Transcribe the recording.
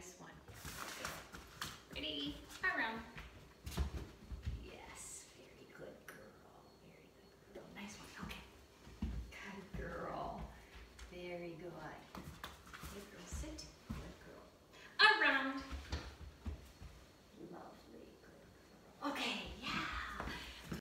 nice one.